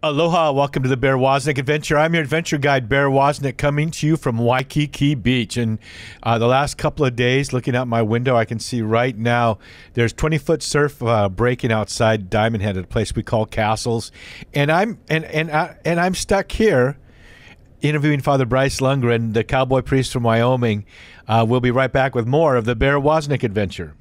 Aloha, welcome to the Bear Woznick Adventure. I'm your adventure guide, Bear Woznick, coming to you from Waikiki Beach. And uh, the last couple of days, looking out my window, I can see right now there's 20 foot surf uh, breaking outside Diamond Head at a place we call Castles, and I'm and and I, and I'm stuck here interviewing Father Bryce Lungren, the cowboy priest from Wyoming. Uh, we'll be right back with more of the Bear Woznick Adventure.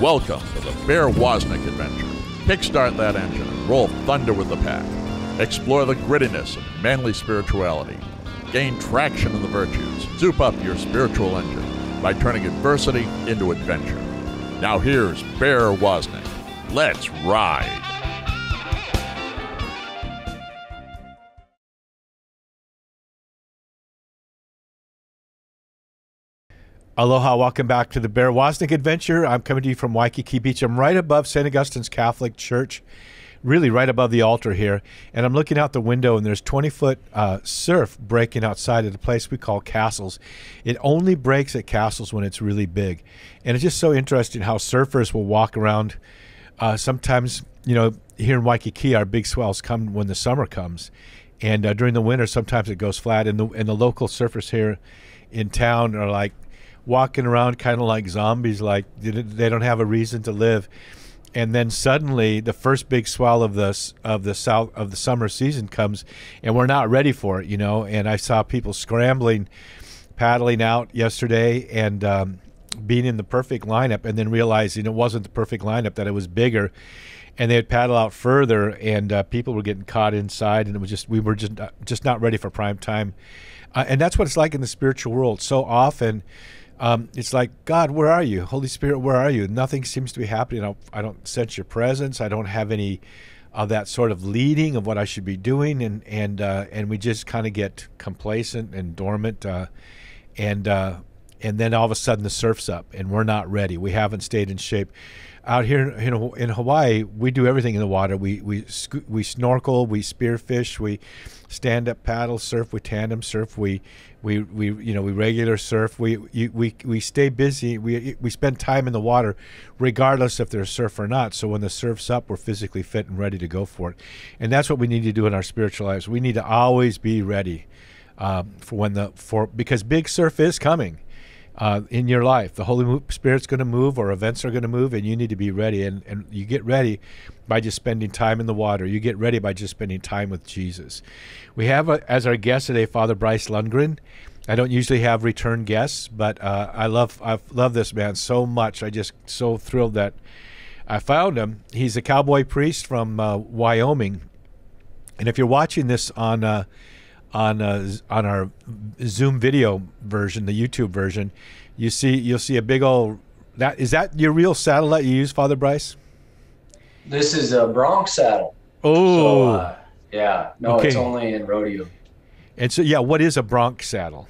Welcome to the Bear Woznick adventure. Kickstart that engine and roll thunder with the pack. Explore the grittiness of manly spirituality. Gain traction in the virtues. Zoop up your spiritual engine by turning adversity into adventure. Now here's Bear Woznick. Let's ride. Aloha, welcome back to the Bear Woznick Adventure. I'm coming to you from Waikiki Beach. I'm right above St. Augustine's Catholic Church, really right above the altar here. And I'm looking out the window, and there's 20 foot uh, surf breaking outside at a place we call Castles. It only breaks at Castles when it's really big. And it's just so interesting how surfers will walk around. Uh, sometimes, you know, here in Waikiki, our big swells come when the summer comes. And uh, during the winter, sometimes it goes flat. And the, and the local surfers here in town are like, walking around kind of like zombies, like they don't have a reason to live. And then suddenly, the first big swell of the of the south of the summer season comes, and we're not ready for it, you know. And I saw people scrambling, paddling out yesterday, and um, being in the perfect lineup, and then realizing it wasn't the perfect lineup; that it was bigger, and they'd paddle out further, and uh, people were getting caught inside, and it was just we were just just not ready for prime time, uh, and that's what it's like in the spiritual world. So often, um, it's like God, where are you? Holy Spirit, where are you? Nothing seems to be happening. I don't, I don't sense your presence. I don't have any of that sort of leading of what I should be doing, and and uh, and we just kind of get complacent and dormant, uh, and uh, and then all of a sudden the surf's up, and we're not ready. We haven't stayed in shape. Out here in, in Hawaii, we do everything in the water. We we we snorkel, we spearfish, we stand up paddle surf, we tandem surf, we we we you know we regular surf. We we we stay busy. We we spend time in the water regardless if there's surf or not. So when the surf's up we're physically fit and ready to go for it. And that's what we need to do in our spiritual lives. We need to always be ready um, for when the for because big surf is coming uh, in your life. The Holy Spirit's going to move, or events are going to move, and you need to be ready. And, and you get ready by just spending time in the water. You get ready by just spending time with Jesus. We have a, as our guest today Father Bryce Lungren. I don't usually have return guests, but uh, I love I love this man so much. I just so thrilled that I found him. He's a cowboy priest from uh, Wyoming, and if you're watching this on uh, on uh, on our Zoom video version, the YouTube version, you see you'll see a big old that is that your real saddle that you use, Father Bryce? This is a bronc saddle. Oh, so, uh, yeah, no, okay. it's only in rodeo. And so, yeah, what is a bronc saddle?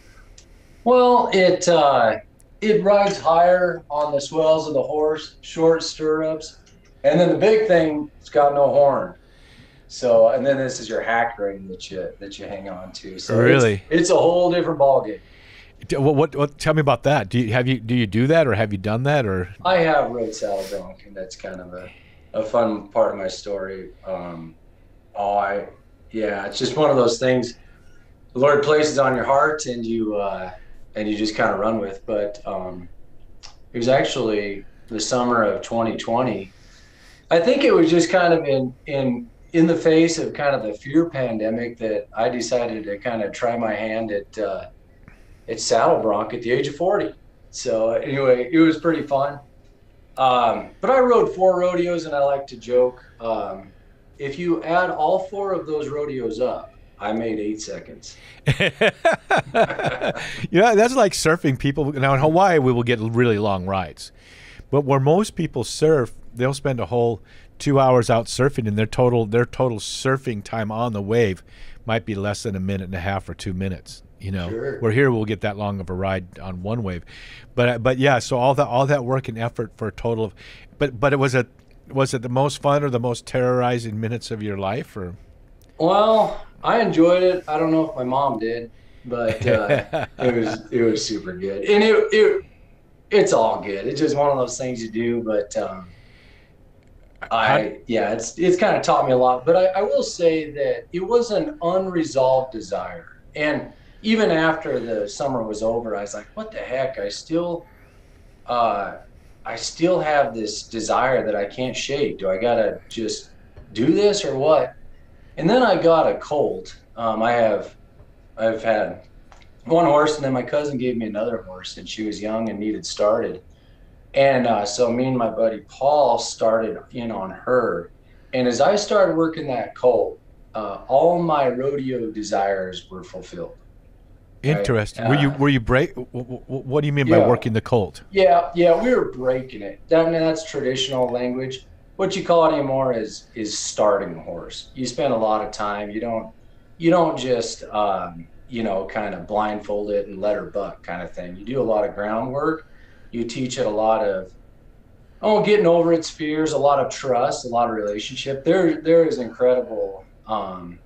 Well, it uh, it rides higher on the swells of the horse, short stirrups, and then the big thing, it's got no horn. So, and then this is your hack rein that you that you hang on to. So really, it's, it's a whole different ballgame. What, what, what? Tell me about that. Do you have you do you do that or have you done that or? I have rode saddle bronc, and that's kind of a, a fun part of my story. Um, oh, I yeah, it's just one of those things. The Lord places on your heart, and you uh, and you just kind of run with. But um, it was actually the summer of 2020. I think it was just kind of in in in the face of kind of the fear pandemic that I decided to kind of try my hand at uh, at saddle bronc at the age of 40. So anyway, it was pretty fun. Um, but I rode four rodeos, and I like to joke. Um, if you add all four of those rodeos up, I made eight seconds. you know, that's like surfing. People now in Hawaii, we will get really long rides, but where most people surf, they'll spend a whole two hours out surfing, and their total their total surfing time on the wave might be less than a minute and a half or two minutes. You know, sure. where here we'll get that long of a ride on one wave, but uh, but yeah, so all that all that work and effort for a total of, but but it was a was it the most fun or the most terrorizing minutes of your life or? Well, I enjoyed it. I don't know if my mom did, but uh, it was it was super good, and it it it's all good. It's just one of those things you do, but. Um, I yeah, it's it's kind of taught me a lot. But I, I will say that it was an unresolved desire, and even after the summer was over, I was like, what the heck? I still, uh, I still have this desire that I can't shake. Do I gotta just do this or what? And then I got a colt. Um, I have, I've had one horse, and then my cousin gave me another horse, and she was young and needed started. And uh, so me and my buddy Paul started in on her. And as I started working that colt, uh, all my rodeo desires were fulfilled. Interesting. Right? Uh, were you were you break? What do you mean yeah. by working the colt? Yeah, yeah, we were breaking it. That, that's traditional language. What you call it anymore is is starting a horse. You spend a lot of time. You don't you don't just um, you know kind of blindfold it and let her buck kind of thing. You do a lot of groundwork you teach it a lot of oh getting over its fears a lot of trust a lot of relationship. There there is incredible um,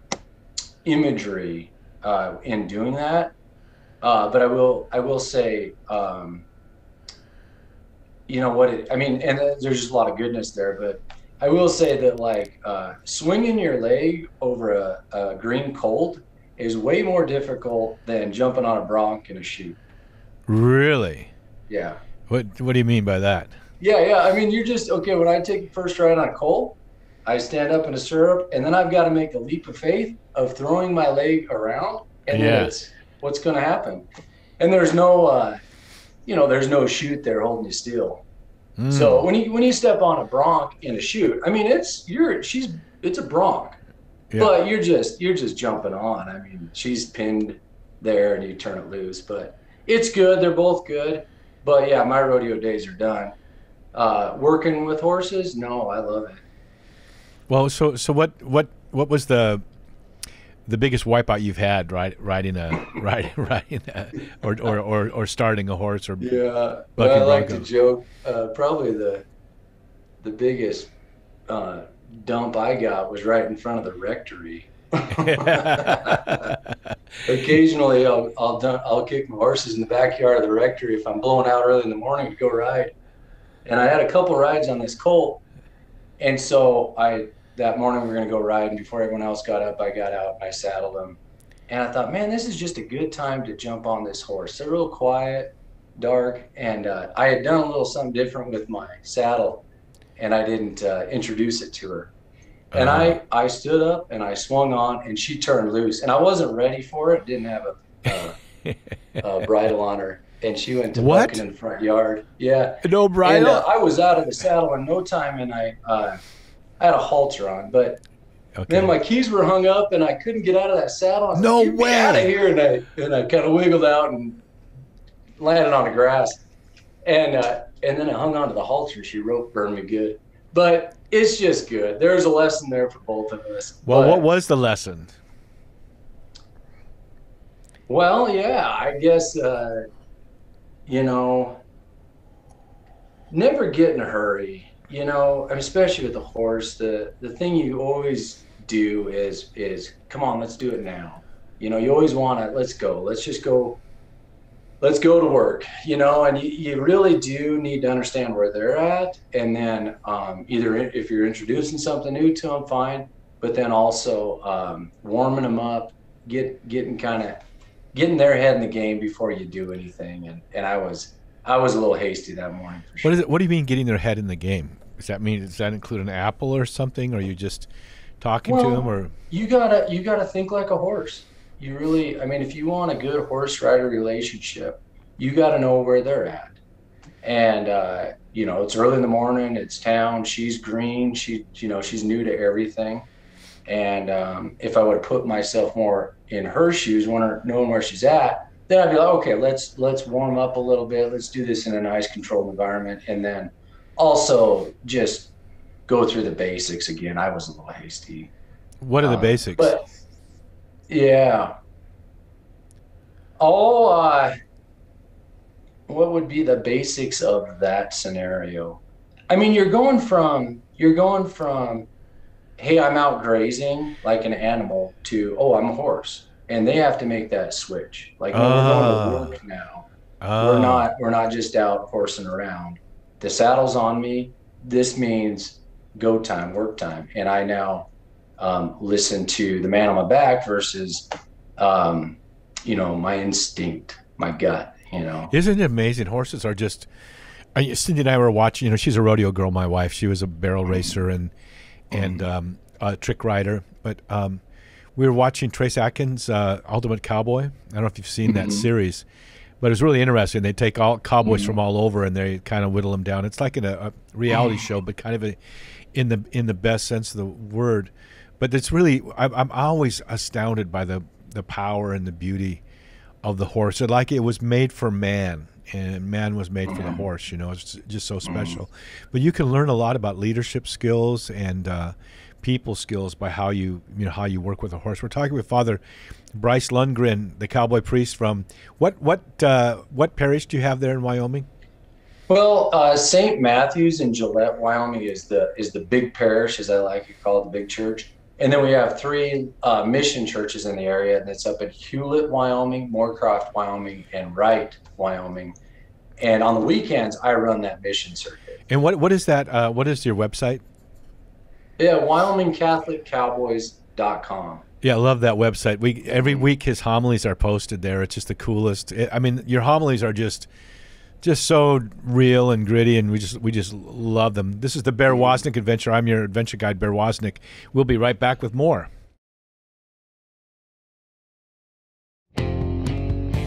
imagery uh, in doing that. Uh, but i will i will say um, you know what it i mean and there's just a lot of goodness there but i will say that like uh, swinging your leg over a, a green colt is way more difficult than jumping on a bronc in a chute. Really? Yeah what What do you mean by that? Yeah, yeah. I mean, you're just okay. When I take the first ride on a colt, I stand up in a syrup, and then I've got to make the leap of faith of throwing my leg around, and yeah. it's what's going to happen. And there's no, uh, you know, there's no chute there holding you still. Mm. So when you when you step on a bronc in a chute, I mean, it's you're she's it's a bronc, yeah. but you're just you're just jumping on. I mean, she's pinned there, and you turn it loose, but it's good. They're both good. But yeah, my rodeo days are done. Uh, working with horses, no, I love it. Well, so so what what what was the the biggest wipeout you've had right riding a riding riding a, or, or, or or starting a horse or yeah well, I like to joke uh, probably the the biggest uh, dump I got was right in front of the rectory Occasionally, I'll I'll, I'll kick my horses in the backyard of the rectory if I'm blowing out early in the morning to go ride. And I had a couple rides on this colt, and so I that morning we were gonna go ride, and before everyone else got up, I got out and I saddled him. And I thought, man, this is just a good time to jump on this horse. They're real quiet, dark, and uh, I had done a little something different with my saddle, and I didn't uh, introduce it to her. And uh-huh. I, I stood up and I swung on and she turned loose and I wasn't ready for it. Didn't have a, a bridle on her and she went to what? in the front yard. Yeah. No bridle. And, uh, I was out of the saddle in no time and I, uh, I had a halter on, but okay. then my keys were hung up and I couldn't get out of that saddle. no like, way. Out of here. And I, and I kind of wiggled out and landed on the grass. And, uh, and then I hung onto the halter. She rope burned me good. But it's just good. There's a lesson there for both of us. Well, but, what was the lesson? Well, yeah, I guess uh, you know, never get in a hurry. You know, especially with a horse, the the thing you always do is is come on, let's do it now. You know, you always want to let's go. Let's just go let's go to work, you know, and you, you really do need to understand where they're at. And then um, either if you're introducing something new to them, fine, but then also um, warming them up, get getting kind of getting their head in the game before you do anything. And, and I was, I was a little hasty that morning. Sure. What is it? What do you mean getting their head in the game? Does that mean, does that include an apple or something? Or are you just talking well, to them or? You gotta, you gotta think like a horse you really, I mean, if you want a good horse rider relationship, you got to know where they're at. And, uh, you know, it's early in the morning, it's town, she's green, she, you know, she's new to everything. And um, if I would put myself more in her shoes, knowing where she's at, then I'd be like, okay, let's let's warm up a little bit. Let's do this in a nice, controlled environment, and then also just go through the basics again. I was a little hasty. What are the um, basics? But yeah. Oh, uh, what would be the basics of that scenario? I mean, you're going from you're going from, hey, I'm out grazing like an animal to oh, I'm a horse, and they have to make that switch. Like, uh, we're going to ah. work now. Uh, we're not we're not just out horsing around. The saddle's on me. This means go time, work time, and I now um, listen to the man on my back versus, um, you know, my instinct, my gut. You know, isn't it amazing? Horses are just. Cindy and I were watching. You know, she's a rodeo girl. My wife. She was a barrel racer and and um, a trick rider. But um, we were watching Trace Atkins' uh, Ultimate Cowboy. I don't know if you've seen that mm-hmm. series, but it was really interesting. They take all cowboys mm-hmm. from all over and they kind of whittle them down. It's like in a, a reality mm-hmm. show, but kind of a, in the in the best sense of the word. But it's really I'm, I'm always astounded by the the power and the beauty of the horse. It like it was made for man and man was made for the mm-hmm. horse. You know, it's just so special. But you can learn a lot about leadership skills and uh, people skills by how you you know how you work with a horse. We're talking with Father Bryce Lungren, the cowboy priest from what what uh, what parish do you have there in Wyoming? Well, uh, St. Matthew's in Gillette, Wyoming, is the is the big parish, as I like to call it, the big church. And then we have three uh, mission churches in the area, and it's up in Hulett, Wyoming, Moorcroft, Wyoming, and Wright, Wyoming. And on the weekends, I run that mission circuit. And what what is that? Uh, what is your website? Yeah, WyomingCatholicCowboys.com. Yeah, I love that website. We every week his homilies are posted there. It's just the coolest. I mean, your homilies are just just so real and gritty, and we just we just love them. This is the Bear mm-hmm. Woznick adventure. I'm your adventure guide, Bear Woznick. We'll be right back with more.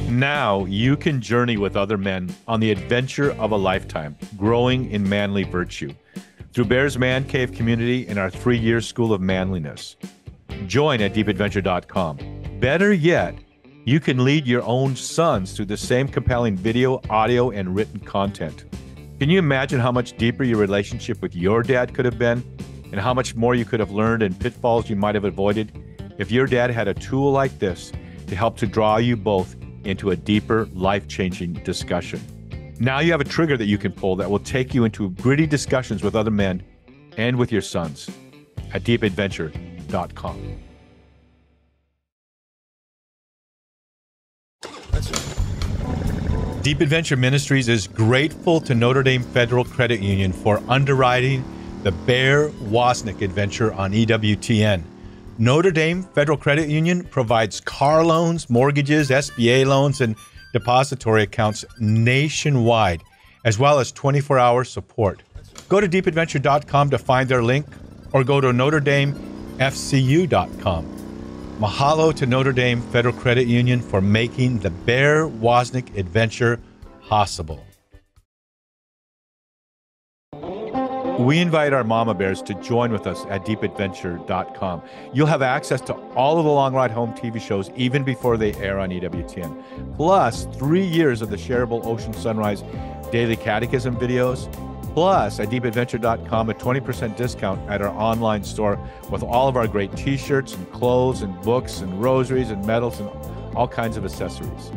Now you can journey with other men on the adventure of a lifetime, growing in manly virtue through Bear's Man Cave community and our three year school of manliness. Join at deepadventure.com. Better yet, you can lead your own sons through the same compelling video, audio, and written content. Can you imagine how much deeper your relationship with your dad could have been, and how much more you could have learned and pitfalls you might have avoided if your dad had a tool like this to help to draw you both into a deeper, life changing discussion? Now you have a trigger that you can pull that will take you into gritty discussions with other men and with your sons at deepadventure.com. Deep Adventure Ministries is grateful to Notre Dame Federal Credit Union for underwriting the Bear Woznick adventure on EWTN. Notre Dame Federal Credit Union provides car loans, mortgages, SBA loans, and depository accounts nationwide, as well as 24 hour support. Go to deepadventure.com to find their link or go to NotreDameFCU.com. Mahalo to Notre Dame Federal Credit Union for making the Bear Woznick adventure possible. We invite our mama bears to join with us at deepadventure.com. You'll have access to all of the Long Ride Home TV shows even before they air on EWTN, plus three years of the shareable Ocean Sunrise Daily Catechism videos, plus at deepadventure.com a 20% discount at our online store with all of our great t shirts and clothes and books and rosaries and medals and all kinds of accessories.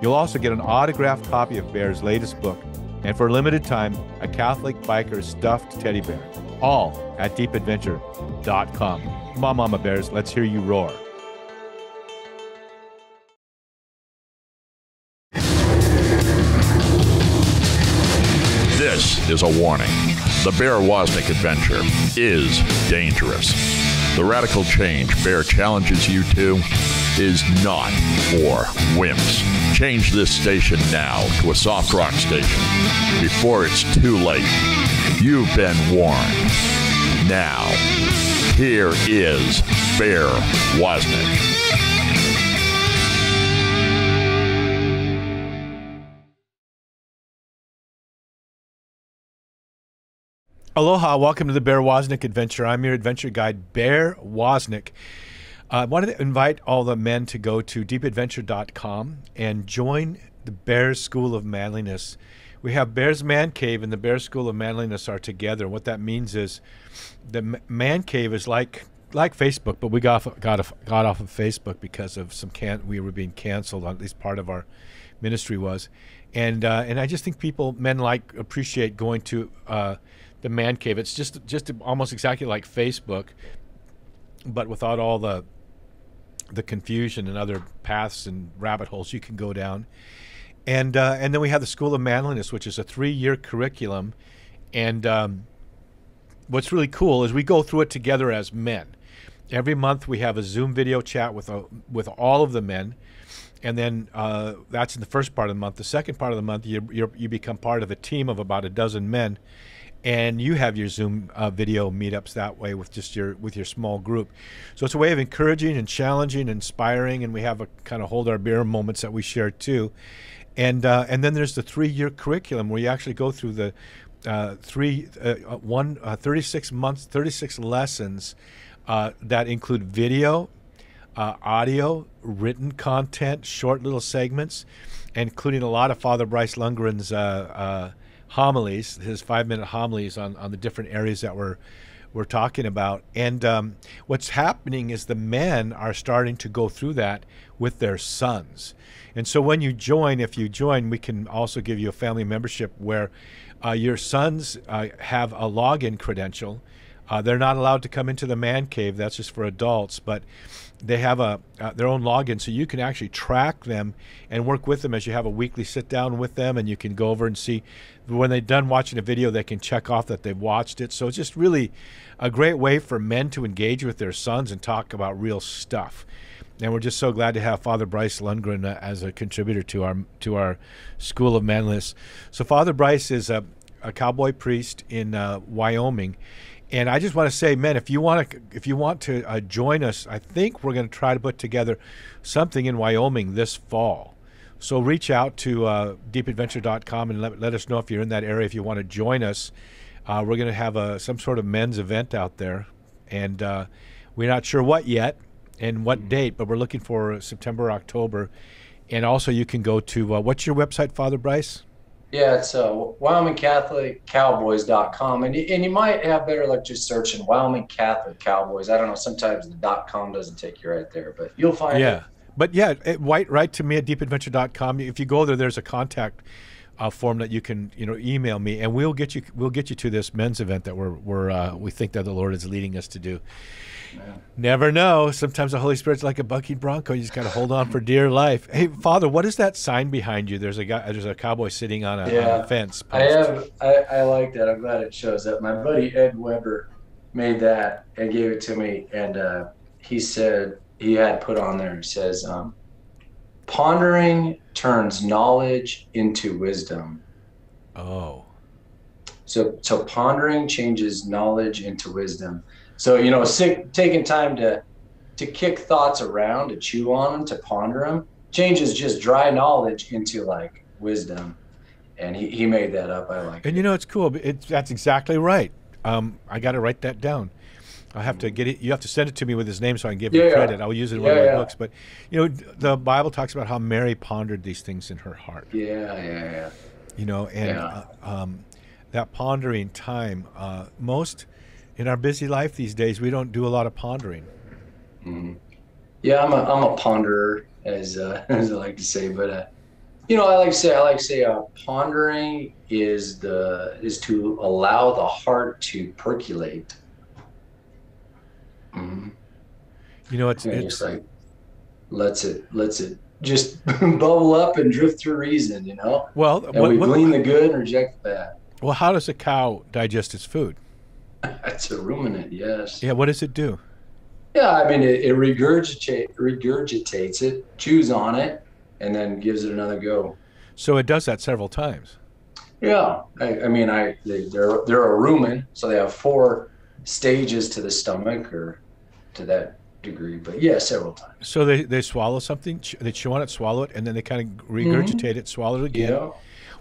You'll also get an autographed copy of Bear's latest book and for a limited time, a Catholic biker stuffed teddy bear. All at deepadventure.com. Come on, Mama Bears, let's hear you roar. Is a warning. The Bear Woznick adventure is dangerous. The radical change Bear challenges you to is not for wimps. Change this station now to a soft rock station before it's too late. You've been warned. Now, here is Bear Woznick. Aloha, welcome to the Bear Woznick adventure. I'm your adventure guide, Bear Woznick. Uh, I wanted to invite all the men to go to deepadventure.com and join the Bear School of Manliness. We have Bears Man Cave and the Bear School of Manliness are together. What that means is the Man Cave is like like Facebook, but we got off, got off, got off of Facebook because of some can we were being canceled. At least part of our ministry was, and uh, and I just think people men like appreciate going to uh, the Man Cave. It's just just almost exactly like Facebook, but without all the the confusion and other paths and rabbit holes you can go down. And uh, and then we have the School of Manliness, which is a three-year curriculum, and um, what's really cool is we go through it together as men. Every month we have a Zoom video chat with a, with all of the men, and then uh, that's in the first part of the month. The second part of the month, you you become part of a team of about a dozen men, and you have your Zoom uh, video meetups that way with just your with your small group. So it's a way of encouraging and challenging, inspiring, and we have a kind of hold our beer moments that we share too. And uh, and then there's the three year curriculum where you actually go through the uh, three uh, uh, one uh, 36 months 36 lessons uh, that include video audio written content short little segments including a lot of father bryce lungren's homilies his five minute homilies on, on the different areas that we're we're talking about and um, what's happening is the men are starting to go through that with their sons and so when you join if you join we can also give you a family membership where uh, your sons uh, have a login credential. Uh, they're not allowed to come into the man cave. That's just for adults. But they have a uh, their own login, so you can actually track them and work with them as you have a weekly sit down with them, and you can go over and see when they're done watching a video, they can check off that they've watched it. So it's just really a great way for men to engage with their sons and talk about real stuff and we're just so glad to have Father Bryce Lungren uh, as a contributor to our to our School of Manliness. So Father Bryce is a, a cowboy priest in uh, Wyoming, and I just want to say, men, if you want to if you want to uh, join us, I think we're going to try to put together something in Wyoming this fall. So reach out to uh, deepadventure.com and let, let us know if you're in that area. If you want to join us, uh, we're going to have a some sort of men's event out there, and uh, we're not sure what yet and what date, but we're looking for September, October. And also, you can go to uh, what's your website, Father Bryce? Yeah, it's uh, WyomingCatholicCowboys.com. And you, and you might have better luck just searching Wyoming Catholic Cowboys. I don't know. Sometimes the dot .com doesn't take you right there, but you'll find yeah. it. But yeah, it, write, to me at deepadventure.com. If you go there, there's a contact uh, form that you can you know email me, and we'll get you we'll get you to this men's event that we're, we're uh, we think that the Lord is leading us to do. Never know. Sometimes the Holy Spirit's like a bucking bronco. You just got to hold on for dear life. Hey, Father, what is that sign behind you? There's a guy. There's a cowboy sitting on a, yeah, on a fence. Post. I have. I, I like that. I'm glad it shows up. My buddy Ed Weber made that and gave it to me, and uh, he said he had put on there. He says, um, "Pondering turns knowledge into wisdom." Oh. So, so pondering changes knowledge into wisdom. So you know, sick, taking time to to kick thoughts around, to chew on them, to ponder them, changes just dry knowledge into like wisdom. And he, he made that up. I like. And it. you know, it's cool. It's that's exactly right. Um, I got to write that down. I have to get it. You have to send it to me with his name so I can give yeah, him credit. I'll use it in one of my yeah. books. But you know, the Bible talks about how Mary pondered these things in her heart. Yeah, yeah, yeah. You know, and uh, um, that pondering time. Uh, most in our busy life these days, we don't do a lot of pondering. Mm-hmm. Yeah, I'm a I'm a ponderer, as uh, as I like to say, but uh, you know, I like to say I like to say uh, pondering is the is to allow the heart to percolate. Mm-hmm. You know, it's and it's like lets it lets it just bubble up and drift through reason, you know. Well, and what, we what, glean the good and reject the bad. well, how does a cow digest its food? It's a ruminant, yes. Yeah, what does it do? Yeah, I mean, it, it regurgitate, regurgitates it, chews on it, and then gives it another go. So it does that several times. Yeah, I, I mean, I they, they're they're a rumen, so they have four stages to the stomach, or to that degree. But yeah, several times. So they, they swallow something, they chew on it, swallow it, and then they kind of mm-hmm. regurgitate it, swallow it again. Yeah.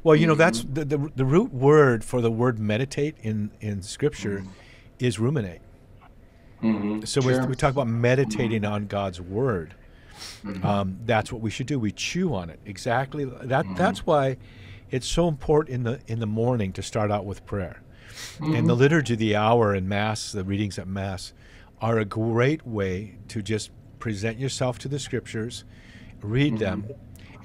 Well, you know, mm-hmm. that's the, the the root word for the word meditate in in Scripture mm-hmm. is ruminate. Mm-hmm. So we, Sure. we talk about meditating mm-hmm. on God's word. Um, that's what we should do. We chew on it. Exactly. That that's why it's so important in the in the morning to start out with prayer. And the liturgy, the hour and mass, the readings at mass, are a great way to just present yourself to the scriptures, read them,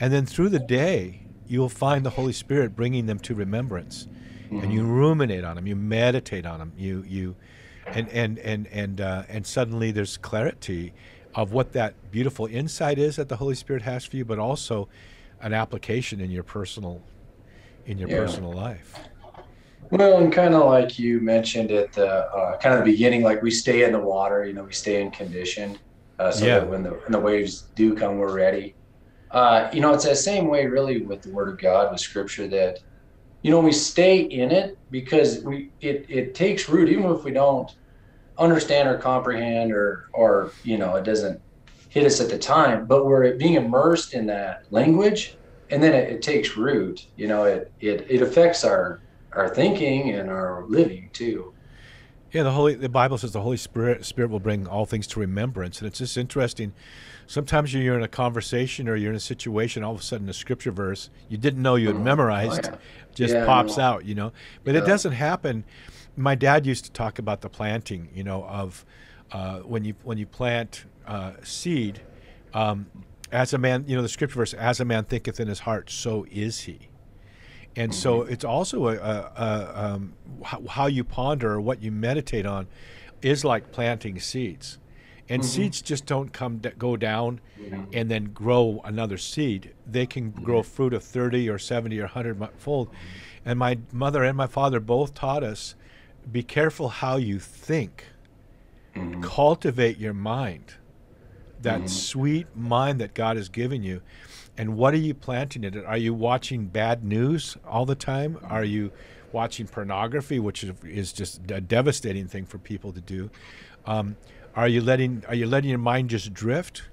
and then through the day you'll find the Holy Spirit bringing them to remembrance, and you ruminate on them, you meditate on them, you you, and and and and uh, and suddenly there's clarity of what that beautiful insight is that the Holy Spirit has for you, but also an application in your personal in your Yeah. personal life. Well, and kind of like you mentioned at the uh, kind of the beginning, like we stay in the water, you know, we stay in condition, uh, so Yeah. that when the when the waves do come, we're ready. Uh, you know, it's that same way, really, with the Word of God, with Scripture, that you know we stay in it because we it it takes root, even if we don't understand or comprehend or or you know it doesn't hit us at the time, but we're being immersed in that language, and then it, it takes root. You know, it it it affects our our thinking and our living too. Yeah, the Holy the Bible says the Holy Spirit Spirit will bring all things to remembrance, and it's just interesting. Sometimes you're in a conversation or you're in a situation, all of a sudden a scripture verse you didn't know you had Mhm. memorized Oh, yeah. just Yeah, pops know. out, you know. But it doesn't happen. My dad used to talk about the planting, you know, of uh, when you when you plant uh, seed, um, as a man, you know, the scripture verse, "As a man thinketh in his heart, so is he." And so Mm-hmm. it's also a, a, a um, how, how you ponder or what you meditate on is like planting seeds. And Mhm. seeds just don't come d- go down and then grow another seed. They can grow fruit of 30 or 70 or 100 mo- fold. And my mother and my father both taught us be careful how you think. Mhm. Cultivate your mind. That Mhm. sweet mind that God has given you. And what are you planting in it? Are you watching bad news all the time? Are you watching pornography, which is, is just a devastating thing for people to do? Um, are you letting Are you letting your mind just drift,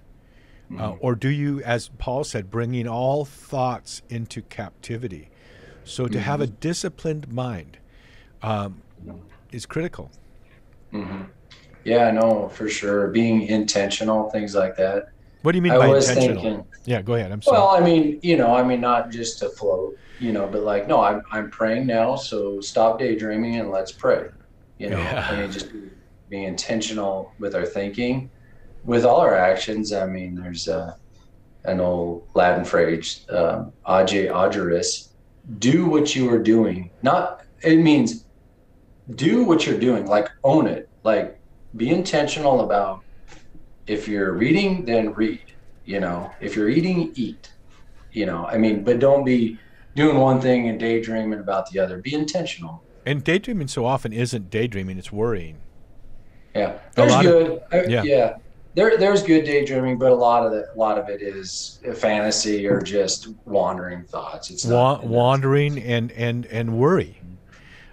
uh, or do you, as Paul said, bringing all thoughts into captivity? So to have a disciplined mind um, is critical. Mhm. Yeah, no, for sure. Being intentional, things like that. What do you mean I by was intentional? thinking. Yeah, go ahead. I'm sorry. Well, I mean, you know, I mean, not just to float, you know, but like, no, I'm I'm praying now, so stop daydreaming and let's pray. You know, Yeah. Mean, just be, intentional with our thinking, with all our actions. I mean, there's uh, an old Latin phrase, um, age ageris, do what you are doing. Not it means do what you're doing, like own it, like be intentional about. If you're reading, then read. You know, if you're eating, eat you know i mean but don't be doing one thing and daydreaming about the other be intentional and daydreaming so often isn't daydreaming; it's worrying. Yeah there's lot of- good yeah. yeah, There, there's good daydreaming but a lot of it a lot of it is fantasy or just wandering thoughts it's Wa- wandering and and and worry.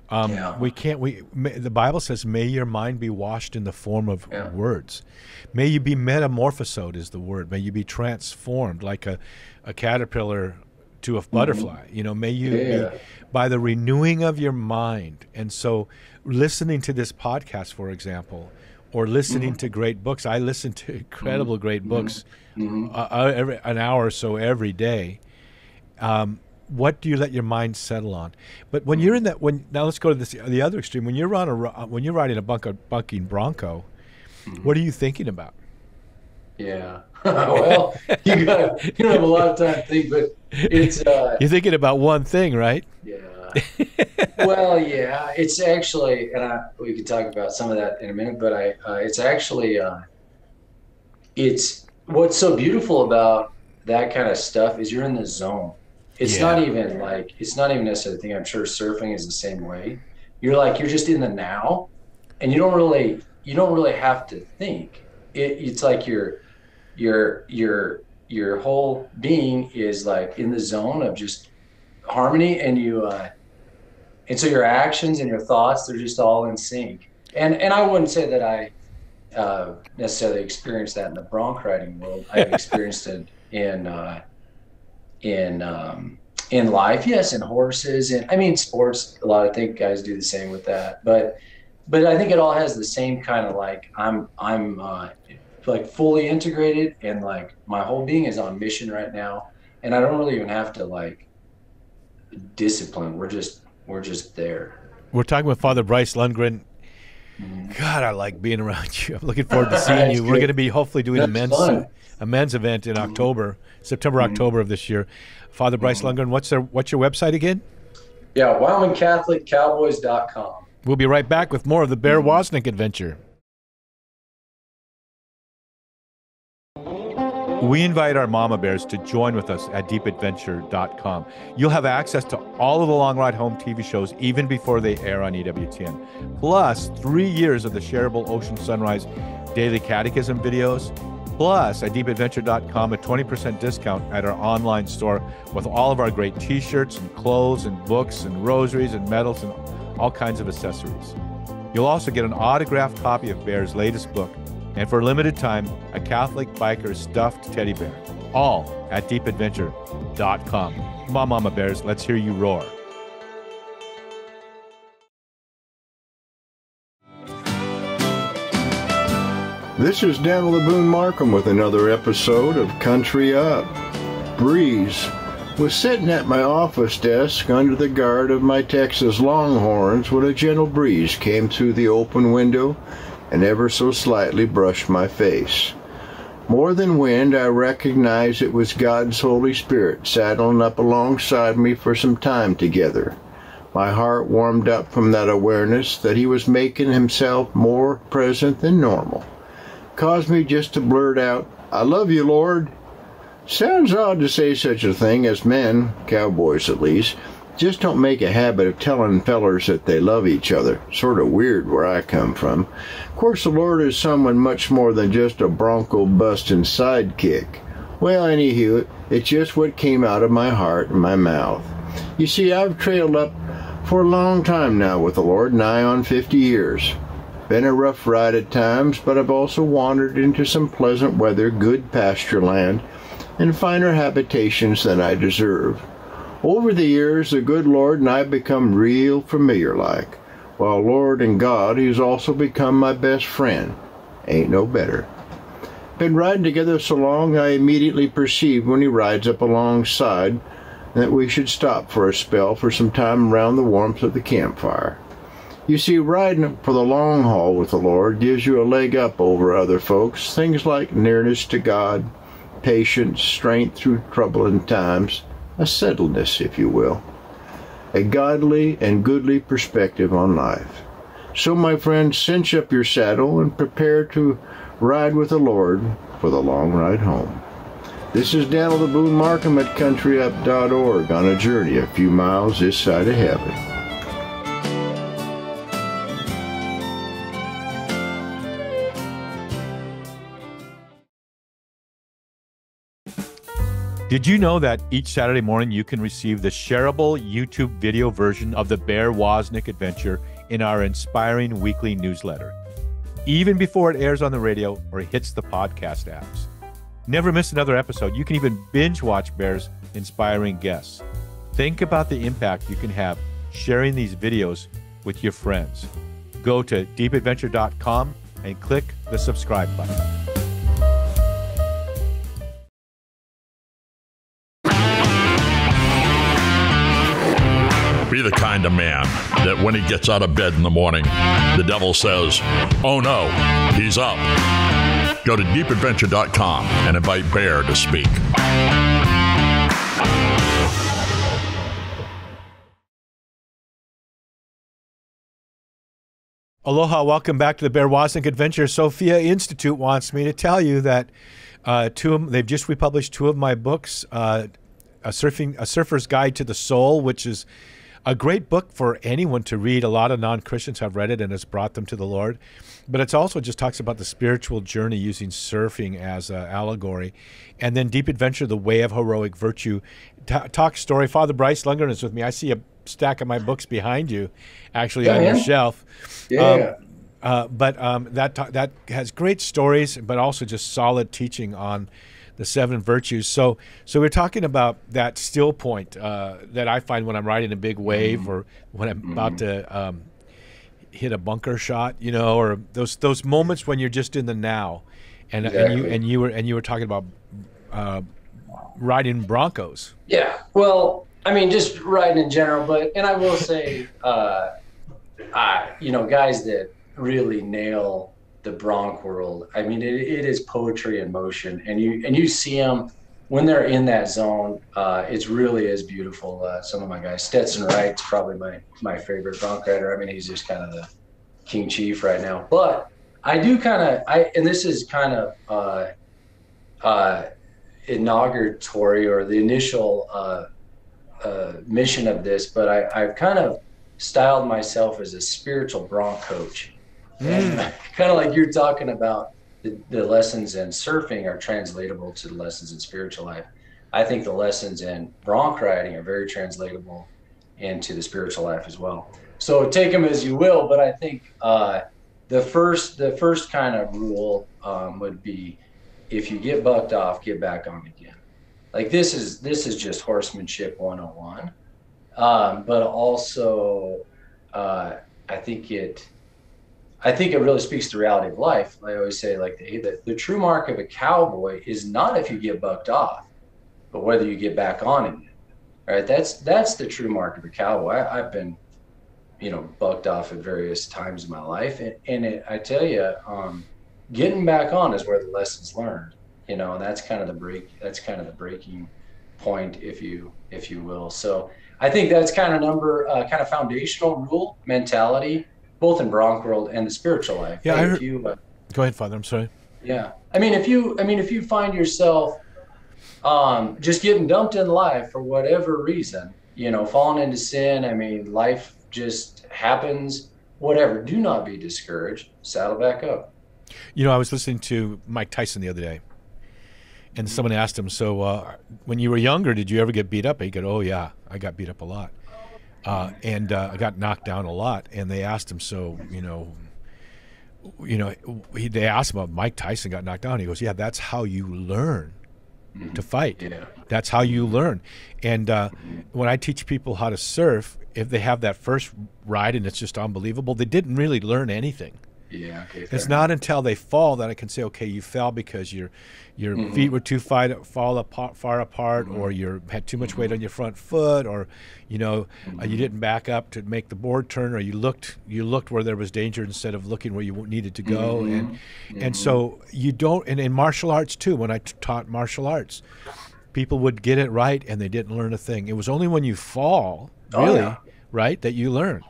Um, Yeah. We can't. We ma- the Bible says, "May your mind be washed in the form of Yeah. words. May you be metamorphosed," is the word. May you be transformed like a, a caterpillar to a butterfly. You know, may you Mm-hmm. Yeah. be by the renewing of your mind. And so, listening to this podcast, for example, or listening Mm-hmm. to great books. I listen to incredible great books Mhm. uh, uh, every, an hour or so every day. Um, what do you let your mind settle on? But when you're in that, when now let's go to this, the other extreme. When you're on a when you're riding a bunker, bucking bronco, what are you thinking about? Yeah well you got you don't have a lot of time to think but it's uh You're thinking about one thing, right? Yeah. well, yeah, it's actually, and I, we can talk about some of that in a minute, but I, uh, it's actually, uh, it's what's so beautiful about that kind of stuff is you're in the zone. It's Yeah. not even like, it's not even necessarily thing. I'm sure surfing is the same way. You're like, you're just in the now and you don't really, you don't really have to think. It, it's like your, your, your, your whole being is like in the zone of just harmony and you uh and so your actions and your thoughts they're just all in sync. And and i wouldn't say that i uh necessarily experienced that in the bronc riding world. I've experienced it in uh in um in life yes in horses and i mean sports a lot of think guys do the same with that but but i think it all has the same kind of like i'm i'm uh like fully integrated and like my whole being is on mission right now and i don't really even have to like discipline we're just we're just there We're talking with Father Bryce Lungren. Mhm. God, I like being around you. I'm looking forward to seeing you. We're going to be hopefully doing a men's fun. a men's event in mm-hmm. October, September, mm-hmm. October of this year. Father Bryce mm-hmm. Lungren, what's their what's your website again? yeah wyomingcatholiccowboys.com We'll be right back with more of the Bear Woznick adventure. We invite our mama bears to join with us at deepadventure.com. You'll have access to all of the Long Ride Home TV shows even before they air on EWTN, plus three years of the shareable Ocean Sunrise Daily Catechism videos, plus at deepadventure.com a 20% discount at our online store with all of our great t shirts and clothes and books and rosaries and medals and all kinds of accessories. You'll also get an autographed copy of Bear's latest book and for a limited time, a Catholic biker stuffed teddy bear. All at deepadventure.com. Come on, Mama Bears, let's hear you roar. This is Dan Boone Markham with another episode of Country Up. Breeze was sitting at my office desk under the guard of my Texas Longhorns when a gentle breeze came through the open window and ever so slightly brushed my face. More than wind, I recognized it was God's Holy Spirit saddling up alongside me for some time together. My heart warmed up from that awareness that He was making Himself more present than normal. Caused me just to blurt out, I love you, Lord. Sounds odd to say such a thing as men, cowboys at least, just don't make a habit of telling fellers that they love each other. Sort of weird where I come from. Of course, the Lord is someone much more than just a bronco busting sidekick. Well, anywho, it's just what came out of my heart and my mouth. You see, I've trailed up for a long time now with the Lord, nigh on 50 years. Been a rough ride at times, but I've also wandered into some pleasant weather, good pasture land, and finer habitations than I deserve. Over the years, the good Lord and I have become real familiar like. While Lord and God, He's also become my best friend. Ain't no better. Been riding together so long, I immediately perceived when He rides up alongside that we should stop for a spell for some time around the warmth of the campfire. You see, riding for the long haul with the Lord gives you a leg up over other folks. Things like nearness to God, patience, strength through troubling times, a settledness, if you will, a godly and goodly perspective on life. So, my friends, cinch up your saddle and prepare to ride with the Lord for the long ride home. This is Daniel the Boone Markham at CountryUp.org on a journey a few miles this side of heaven. Did you know that each Saturday morning you can receive the shareable YouTube video version of the Bear Woznick adventure in our inspiring weekly newsletter, even before it airs on the radio or hits the podcast apps? Never miss another episode. You can even binge watch Bear's inspiring guests. Think about the impact you can have sharing these videos with your friends. Go to deepadventure.com and click the subscribe button. The kind of man that when he gets out of bed in the morning, the devil says, Oh no, he's up. Go to deepadventure.com and invite Bear to speak. Aloha, welcome back to the Bear Woznick Adventure. Sophia Institute wants me to tell you that uh, two of, they've just republished two of my books, uh, a surfing a surfer's guide to the soul, which is a great book for anyone to read. A lot of non Christians have read it and it's brought them to the Lord. But it's also just talks about the spiritual journey using surfing as an allegory. And then Deep Adventure, The Way of Heroic Virtue. T- talk story. Father Bryce Lungren is with me. I see a stack of my books behind you, actually, yeah, on your shelf. Yeah. Um, uh, but um, that, that has great stories, but also just solid teaching on the seven virtues. So, so we're talking about that still point uh, that I find when I'm riding a big wave mm-hmm. or when I'm mm-hmm. about to um, hit a bunker shot, you know, or those those moments when you're just in the now, and exactly. and you and you were and you were talking about uh, riding Broncos. Yeah, well, I mean, just riding in general, but and I will say, uh, I, you know, guys that really nail the Bronc world. I mean, it, it is poetry in motion, and you and you see them when they're in that zone. Uh, it's really is beautiful. Uh, some of my guys, Stetson Wright's probably my my favorite Bronc rider. I mean, he's just kind of the king chief right now. But I do kind of I and this is kind of uh, uh, inauguratory or the initial uh, uh, mission of this, but I, I've kind of styled myself as a spiritual bronc coach. And kind of like you're talking about the, the lessons in surfing are translatable to the lessons in spiritual life. I think the lessons in bronc riding are very translatable into the spiritual life as well. So take them as you will, but I think uh, the first the first kind of rule um, would be if you get bucked off, get back on again. Like this is this is just horsemanship 101. Um, but also uh, I think it I think it really speaks to reality of life. I always say like the, the, the true mark of a cowboy is not if you get bucked off, but whether you get back on it. Right? That's that's the true mark of a cowboy. I, I've been you know bucked off at various times in my life and, and it, i tell you um, getting back on is where the lessons learned you know and that's kind of the break that's kind of the breaking point if you if you will so i think that's kind of number uh, kind of foundational rule mentality both in bronc world and the spiritual life Yeah, I heard- you, uh, Go ahead, Father. I'm sorry. yeah. I mean, if you, I mean, if you find yourself um, just getting dumped in life for whatever reason, you know, falling into sin, I mean, life just happens, whatever. Do not be discouraged. Saddle back up. You know, I was listening to Mike Tyson the other day, and someone asked him, "So, uh, when you were younger, did you ever get beat up?" He goes, "Oh yeah, I got beat up a lot, uh, and uh, I got knocked down a lot." And they asked him, "So, you know, you know," he, they asked him about Mike Tyson got knocked down. He goes, "Yeah, that's how you learn to fight. Yeah. That's how you learn." And uh, when I teach people how to surf, if they have that first ride and it's just unbelievable, they didn't really learn anything. Yeah. Okay. It's fair. not until they fall that I can say, okay, you fell because your your Mm-hmm. feet were too far, fall apart, far apart, or you had too much Mm-hmm. weight on your front foot, or you know uh, you didn't back up to make the board turn, or you looked you looked where there was danger instead of looking where you needed to go, Mm-hmm. and and so you don't. And in martial arts too, when I t- taught martial arts, people would get it right and they didn't learn a thing. It was only when you fall, Oh, really, yeah. right, that you learn.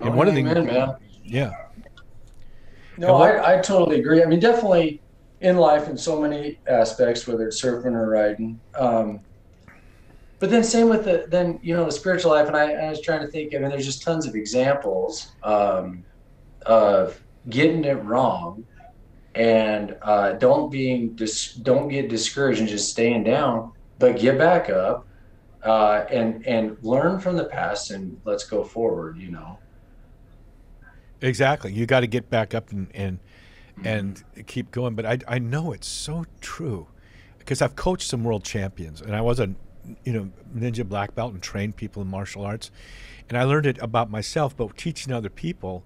And Oh, one of the man. yeah. No, what- I, I totally agree. I mean, definitely in life in so many aspects, whether it's surfing or riding. Um, but then same with the then you know the spiritual life, and I, I was trying to think. I mean, there's just tons of examples um, of getting it wrong, and uh, don't being dis- don't get discouraged and just staying down, but get back up uh, and and learn from the past and let's go forward. You know. Exactly. You got to get back up and and and keep going. But I I know it's so true because I've coached some world champions, and I was a you know ninja black belt and trained people in martial arts, and I learned it about myself. But teaching other people,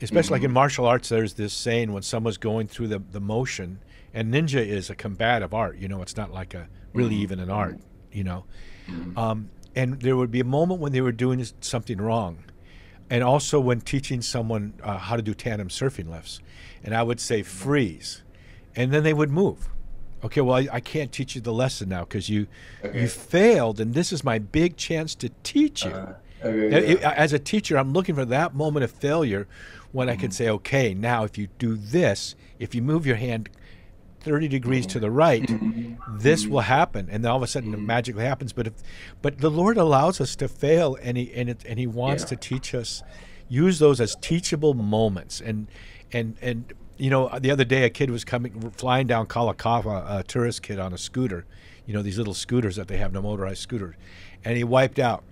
especially like mm-hmm. in martial arts, there's this saying when someone's going through the the motion, and ninja is a combative art. You know, it's not like a really mm-hmm. even an art. You know. Mm-hmm. Um, and there would be a moment when they were doing something wrong, and also when teaching someone uh, how to do tandem surfing lifts, and I would say freeze, and then they would move. Okay, well I, I can't teach you the lesson now because you Okay. you failed, and this is my big chance to teach you. Uh, okay, yeah. As a teacher, I'm looking for that moment of failure when I Mm-hmm. can say, okay, now if you do this, if you move your hand 30 degrees to the right, Mm-hmm. this will happen, and then all of a sudden it magically happens. But if, but the Lord allows us to fail, and he and it, and He wants Yeah. to teach us, use those as teachable moments, and and and you know, the other day a kid was coming flying down Kalakaua, a tourist kid on a scooter, you know, these little scooters that they have, no motorized scooter, and he wiped out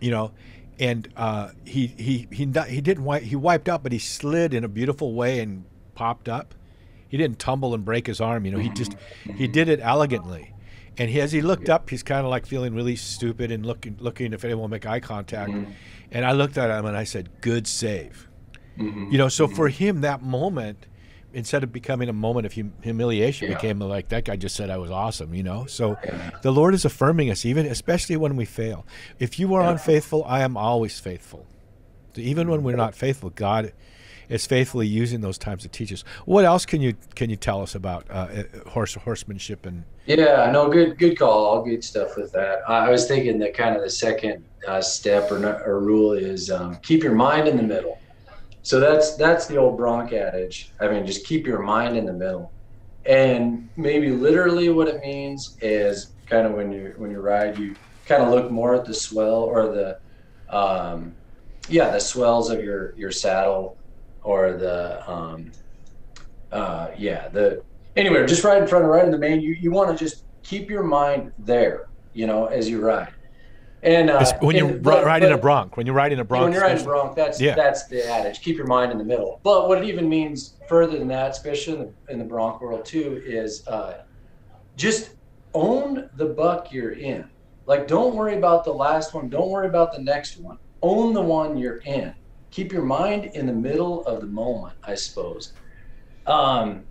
you know, and uh, he he he he didn't wipe, he wiped out, but he slid in a beautiful way and popped up. He didn't tumble and break his arm. You know, he just he did it elegantly. And he, as he looked up, he's kind of like feeling really stupid and looking looking if anyone will make eye contact. Mm-hmm. And I looked at him and I said, "Good save." Mm-hmm. You know, so mm-hmm. for him, that moment, instead of becoming a moment of hum- humiliation, Yeah. became like that guy just said I was awesome. You know, so the Lord is affirming us, even especially when we fail. If you are unfaithful, I am always faithful. So even when we're not faithful, God is faithfully using those times to teach us. What else can you can you tell us about uh, uh, horse horsemanship and Yeah, no, good, good call. All good stuff with that. I was thinking that kind of the second uh, step or, or rule is um, keep your mind in the middle. So that's that's the old Bronc adage. I mean, just keep your mind in the middle, And maybe literally what it means is kind of when you when you ride, you kind of look more at the swell or the um, yeah the swells of your your saddle or the um, uh, yeah the anyway just right in front of right in the mane. You you want to just keep your mind there, you know, as you ride. And uh, when you're and, but- riding a bronc, when you're riding a bronc, when you're riding especially- bronc, that's Yeah. that's the adage. Keep your mind in the middle. But what it even means further than that, especially in the, in the bronc world too, is uh, just own the buck you're in. Like, don't worry about the last one. Don't worry about the next one. Own the one you're in. Keep your mind in the middle of the moment. I suppose. Um,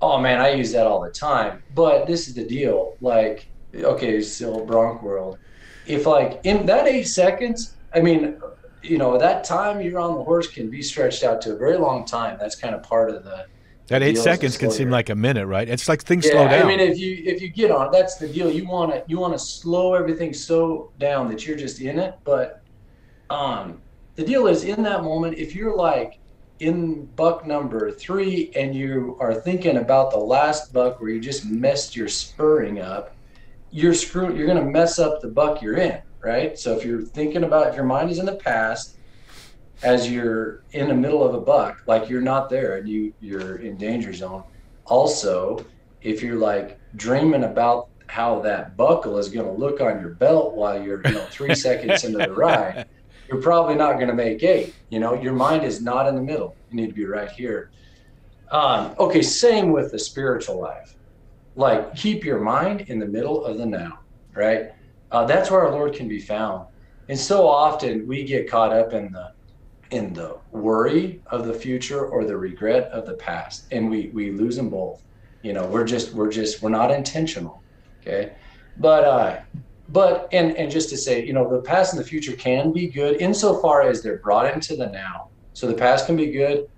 oh man, I use that all the time. But this is the deal. Like, okay, still bronc world if like in that eight seconds, I mean, you know, that time you're on the horse can be stretched out to a very long time. That's kind of part of the that eight seconds can seem like a minute, right? It's like things yeah. slow down. I mean, if you if you get on, that's the deal. You want to you want to slow everything so down that you're just in it. But um, the deal is in that moment, if you're like in buck number three and you are thinking about the last buck where you just messed your spurring up, you're screwed. You're gonna mess up the buck you're in, right? So if you're thinking about if your mind is in the past as you're in the middle of a buck, like you're not there and you you're in danger zone. Also, if you're like dreaming about how that buckle is going to look on your belt while you're you know three seconds into the ride, you're probably not going to make eight. You know, your mind is not in the middle. You need to be right here. Um, okay, same with the spiritual life. Like keep your mind in the middle of the now, right? Uh, that's where our Lord can be found. And so often we get caught up in the in the worry of the future or the regret of the past, and we we lose them both. You know, we're just we're just we're not intentional. Okay, but uh, but and and just to say, you know, the past and the future can be good insofar as they're brought into the now. So the past can be good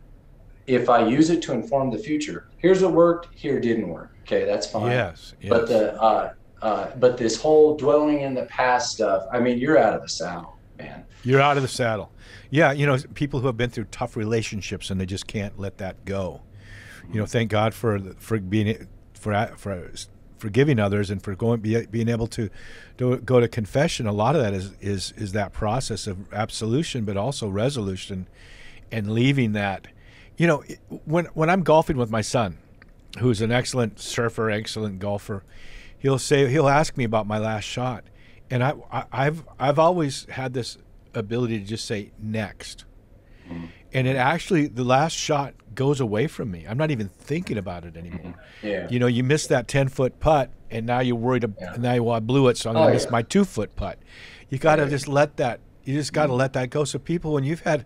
if I use it to inform the future. Here's what worked. Here didn't work. Okay, that's fine. yes, yes. But the uh, uh, but this whole dwelling in the past stuff. I mean, you're out of the saddle, man. You're out of the saddle. Yeah, you know, people who have been through tough relationships and they just can't let that go. You know, thank God for for being for for forgiving others and for going be, being able to do, go to confession. A lot of that is is is that process of absolution, but also resolution, and leaving that. You know, when when I'm golfing with my son, who's an excellent surfer, excellent golfer, he'll say he'll ask me about my last shot, and I, I I've I've always had this ability to just say next, mm-hmm. And it actually the last shot goes away from me. I'm not even thinking about it anymore. Yeah. You know, you missed that ten foot putt, and now you're worried. Ab- Yeah. Now well, I blew it, so I'm gonna Oh, miss yeah. my two foot putt. You got to Yeah. just let that. You just got to let that go. So people, when you've had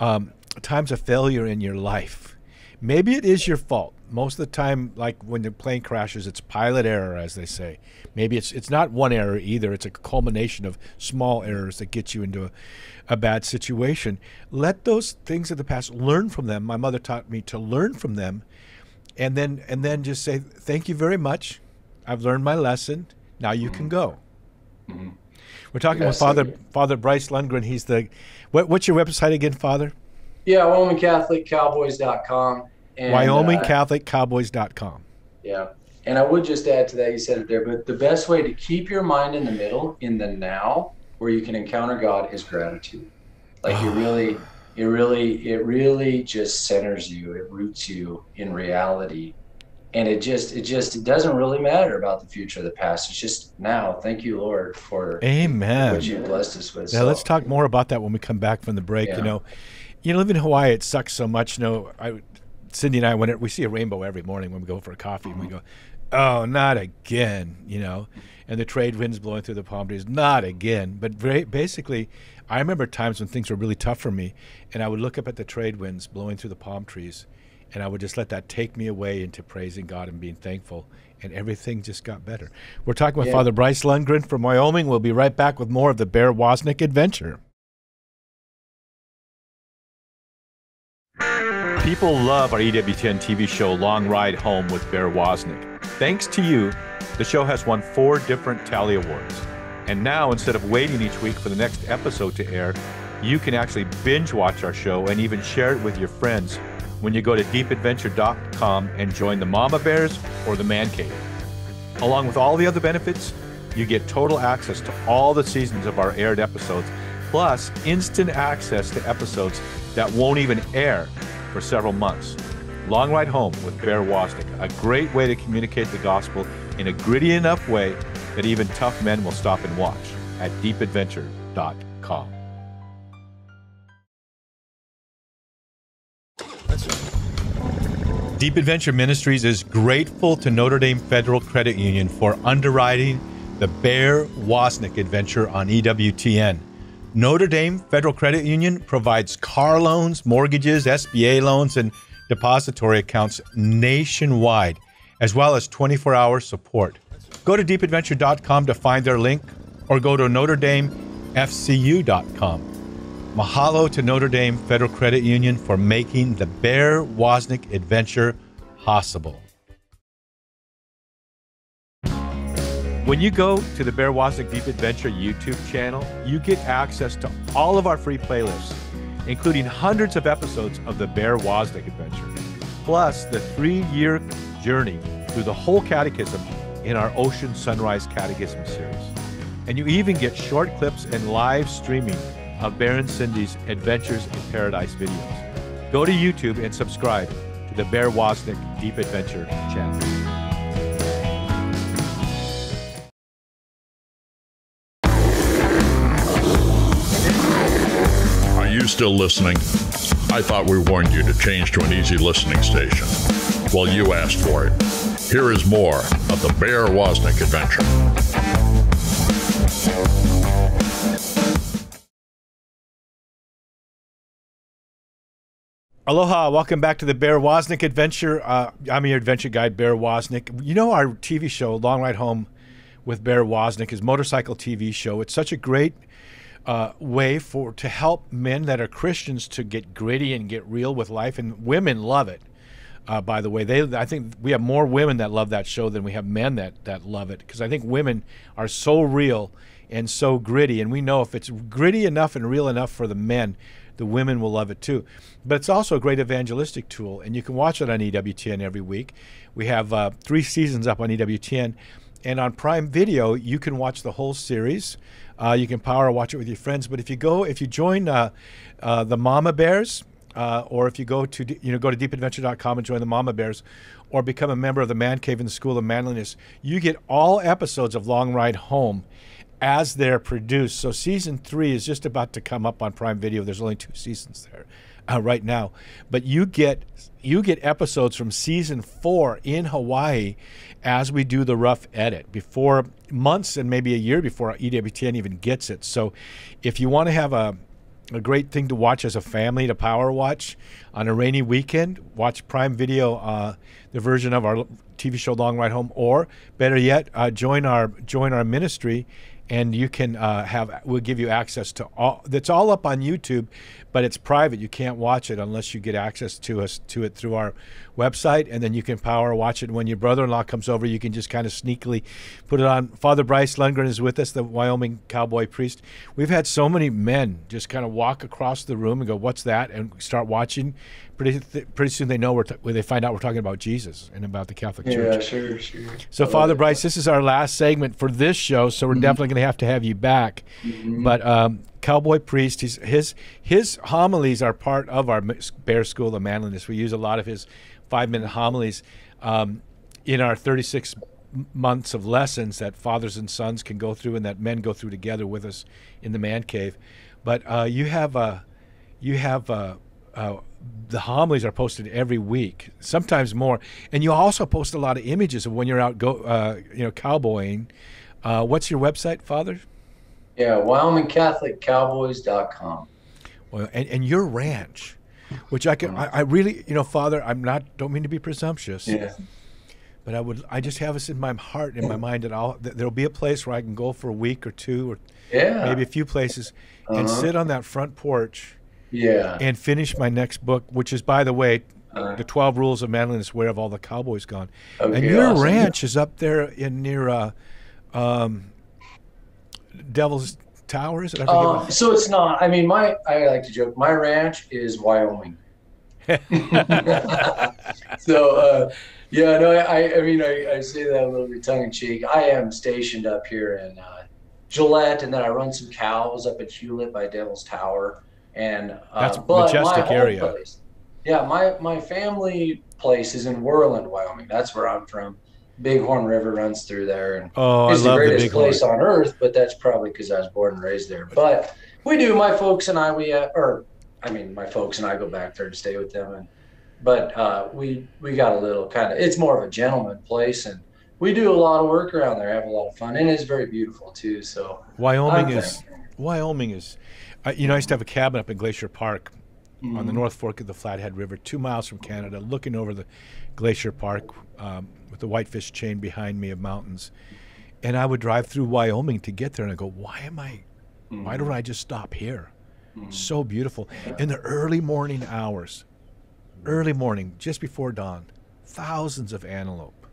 um, times of failure in your life, maybe it is your fault. Most of the time, like when the plane crashes, it's pilot error, as they say. Maybe it's it's not one error either. It's a culmination of small errors that get you into a, a bad situation. Let those things of the past learn from them. My mother taught me to learn from them, and then and then just say thank you very much. I've learned my lesson. Now you can mm-hmm. go. Mm-hmm. We're talking Yeah, with Father. Father Bryce Lungren. He's the what, what's your website again, Father? Yeah, WyominGCatholicCowboys.com. And, Wyoming uh, Catholic Cowboys.com. Yeah. And I would just add to that, you said it there, but the best way to keep your mind in the middle, in the now, where you can encounter God is gratitude. Like you really, it really, it really just centers you. It roots you in reality. And it just, it just, it doesn't really matter about the future or the past. It's just now. Thank you, Lord, for Amen. what you blessed us with. Yeah, So, let's talk more about that when we come back from the break. Yeah. You know, you know, live in Hawaii, it sucks so much. You know, I, Cindy and I, when we see a rainbow every morning when we go for a coffee, and we uh-huh. go, "Oh, not again!" You know, and the trade winds blowing through the palm trees, not again. But very, basically, I remember times when things were really tough for me, and I would look up at the trade winds blowing through the palm trees, and I would just let that take me away into praising God and being thankful. And everything just got better. We're talking with Yeah. Father Bryce Lungren from Wyoming. We'll be right back with more of the Bear Woznick adventure. People love our EWTN TV show Long Ride Home with Bear Woznick. Thanks to you, the show has won four different Telly Awards. And now, instead of waiting each week for the next episode to air, you can actually binge watch our show and even share it with your friends when you go to deepadventure.com and join the Mama Bears or the Man Cave. Along with all the other benefits, you get total access to all the seasons of our aired episodes, plus instant access to episodes that won't even air for several months. Long Ride Home with Bear Woznick, a great way to communicate the gospel in a gritty enough way that even tough men will stop and watch at deepadventure.com. Deep Adventure Ministries is grateful to Notre Dame Federal Credit Union for underwriting the Bear Woznick adventure on EWTN. Notre Dame Federal Credit Union provides car loans, mortgages, SBA loans, and depository accounts nationwide, as well as 24 hour support. Go to deepadventure.com to find their link or go to notre NotreDameFCU.com. Mahalo to Notre Dame Federal Credit Union for making the Bear Woznick adventure possible. When you go to the Bear Woznick Deep Adventure YouTube channel, you get access to all of our free playlists, including hundreds of episodes of the Bear Woznick Adventure, plus the three year journey through the whole catechism in our Ocean Sunrise Catechism series. And you even get short clips and live streaming of Bear and Cindy's Adventures in Paradise videos. Go to YouTube and subscribe to the Bear Wozniak Deep Adventure channel. Still listening? I thought we warned you to change to an easy listening station. Well, you asked for it. Here is more of the Bear Woznick adventure. Aloha, welcome back to the Bear Woznick Adventure. Uh, I'm your adventure guide, Bear Woznick. You know our TV show, Long Ride Home with Bear Woznick, is motorcycle TV show. It's such a great uh, way for to help men that are Christians to get gritty and get real with life, and women love it. Uh, by the way, they I think we have more women that love that show than we have men that that love it because I think women are so real and so gritty, and we know if it's gritty enough and real enough for the men, the women will love it too. But it's also a great evangelistic tool, and you can watch it on EWTN every week. We have uh, three seasons up on EWTN, and on Prime Video, you can watch the whole series. Uh, you can power watch it with your friends. But if you go, if you join uh, uh, the Mama Bears, uh, or if you go to you know go to deepadventure.com and join the Mama Bears, or become a member of the Man Cave in the School of Manliness, you get all episodes of Long Ride Home as they're produced. So season three is just about to come up on Prime Video. There's only two seasons there uh, right now, but you get you get episodes from season four in Hawaii as we do the rough edit before months and maybe a year before EWTN even gets it. So if you want to have a a great thing to watch as a family to power watch on a rainy weekend. Watch Prime Video, uh, the version of our TV show Long Ride Home, or better yet, uh, join our join our ministry, and you can uh, have we'll give you access to all. That's all up on YouTube, but it's private. You can't watch it unless you get access to us to it through our website, and then you can power watch it. When your brother-in-law comes over, you can just kind of sneakily put it on. Father Bryce Lungren is with us, the Wyoming cowboy priest. We've had so many men just kind of walk across the room and go, "What's that?" and start watching. Pretty th- pretty soon they know we're t- they find out we're talking about Jesus and about the Catholic Yeah, Church. sure, sure. So, Father Bryce, this is our last segment for this show, so we're Mm-hmm. definitely going to have to have you back. But um, Cowboy Priest, he's, his his homilies are part of our Bear School of Manliness. We use a lot of his five minute homilies um, in our 36 months of lessons that fathers and sons can go through and that men go through together with us in the man cave. But uh, you have a you have uh, uh, the homilies are posted every week, sometimes more, and you also post a lot of images of when you're out go uh, you know cowboying. Uh, what's your website, Father? Yeah, WyomingCatholicCowboys.com. Well, and, and your ranch, which I can I, I really you know, Father, I'm not don't mean to be presumptuous, Yeah. but I would I just have this in my heart in my mind that I'll that there'll be a place where I can go for a week or two or Yeah. maybe a few places and Uh-huh. sit on that front porch Yeah. and finish my next book, which is, by the way, Uh, the 12 Rules of Manliness, where have all the cowboys gone? and your awesome. ranch is up there in near uh, um, Devil's Tower, is it? Uh, so it's not. I mean, my I like to joke. My ranch is Wyoming. so, uh, yeah, no, I, I mean, I, I say that a little bit tongue in cheek. I am stationed up here in uh, Gillette, and then I run some cows up at Hulett by Devil's Tower. And uh, That's but majestic area. Place, yeah, my my family place is in Worland, Wyoming. That's where I'm from. Bighorn River runs through there, and Oh, it's the the greatest big place on earth. But that's probably because I was born and raised there. But we do. My folks and I, we uh, or I mean, my folks and I go back there to stay with them, and but uh, we we got a little kind of. It's more of a gentleman place, and we do a lot of work around there. Have a lot of fun, and it's very beautiful too. So Wyoming I'm is Wyoming is. Uh, you know, I used to have a cabin up in Glacier Park on the Mhm. North Fork of the Flathead River, two miles from Canada, looking over the Glacier Park um, with the Whitefish chain behind me of mountains. And I would drive through Wyoming to get there, and I go, "Why am I? Why don't I just stop here?" So beautiful in the early morning hours, early morning, just before dawn, thousands of antelope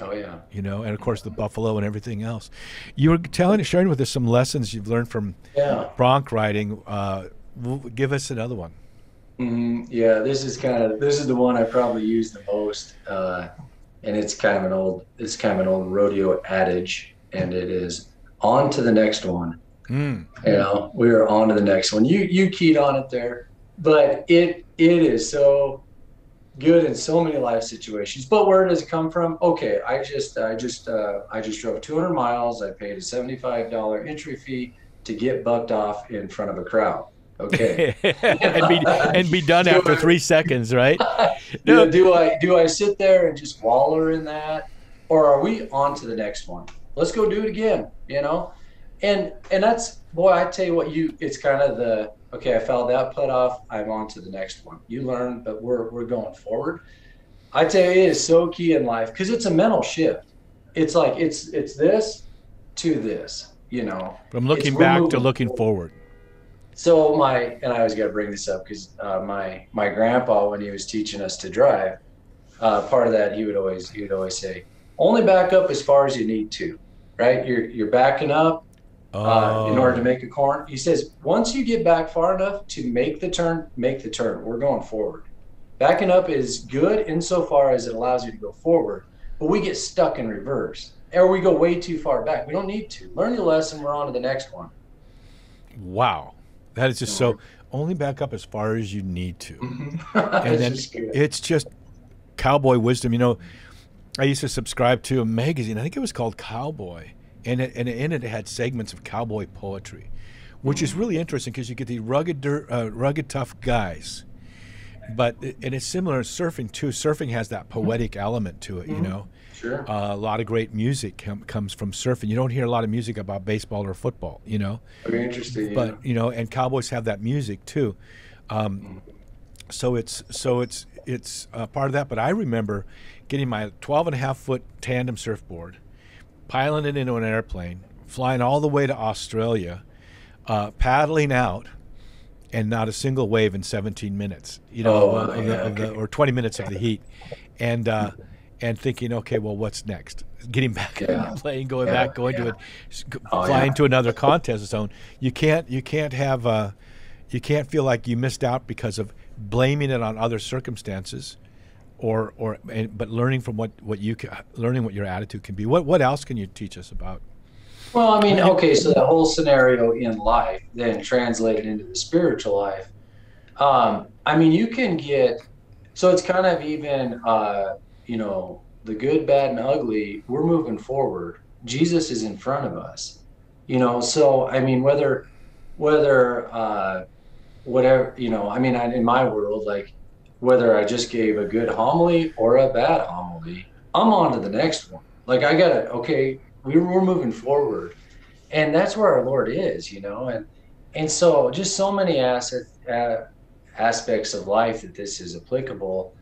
Oh yeah. you know, and of course the buffalo and everything else. You were telling, sharing with us some lessons you've learned from Yeah. bronc riding. Uh, give us another one. Hmm Yeah, this is kind of this is the one I probably use the most, uh, and it's kind of an old it's kind of an old rodeo adage, and it is on to the next one. Mm. You know, we are on to the next one. You you keyed on it there, but it it is so good in so many life situations. But where does it come from? Okay, I just I just uh, I just drove 200 miles. I paid a 75 dollar entry fee to get bucked off in front of a crowd. Okay. and be and be done Do after three seconds, right? do, do I do I sit there and just waller in that, or are we on to the next one? Let's go do it again. You know, and and that's boy, I tell you what, you it's kind of the okay. I fouled that putt off. I'm on to the next one. You learn, but we're we're going forward. I tell you, it is so key in life because it's a mental shift. It's like it's it's this to this. You know, From looking It's- back to looking forward. So my and I always got to bring this up because uh, my my grandpa when he was teaching us to drive, uh, part of that he would always he would always say, only back up as far as you need to, right? You're you're backing up uh, in order to Oh. make a corner. He says once you get back far enough to make the turn, make the turn. We're going forward. Backing up is good insofar as it allows you to go forward, but we get stuck in reverse. Or we go way too far back. We don't need to. Learn your lesson. We're on to the next one. wow, that is just so. Only back up as far as you need to. and and then it's just cowboy wisdom. You know, I used to subscribe to a magazine. I think it was called Cowboy, and it, and in it, it had segments of cowboy poetry, which is really interesting because you get the rugged, uh, rugged, tough guys. But and it's similar in surfing too. Surfing has that poetic element to it. You know, sure. uh, a lot of great music com- comes from surfing. You don't hear a lot of music about baseball or football. You know Very interesting. but you know and cowboys have that music too um, so it's so it's it's uh, part of that but i remember getting my 12 and a half foot tandem surfboard piling it into an airplane flying all the way to australia uh, paddling out and not a single wave in 17 minutes you know Oh, of, of the, yeah, of the, or 20 minutes of the heat and uh, and thinking okay well what's next getting back Yeah. plane going Yeah, back going to yeah. it s- g- Oh, flying to another contest zone you can't you can't have uh, you can't feel like you missed out because of blaming it on other circumstances or or and, but learning from what what you ca learning what your attitude can be what what else can you teach us about Well, I mean, okay, so the whole scenario in life then translated into the spiritual life. Um, I mean, you can get so it's kind of even, uh, you know, the good, bad, and ugly. We're moving forward. Jesus is in front of us, you know. So I mean, whether whether uh, whatever you know, I mean, I, in my world, like whether I just gave a good homily or a bad homily, I'm on to the next one. Like I gotta, okay, we, we're moving forward, and that's where our Lord is, you know, and and so just so many asset, uh, aspects of life that this is applicable.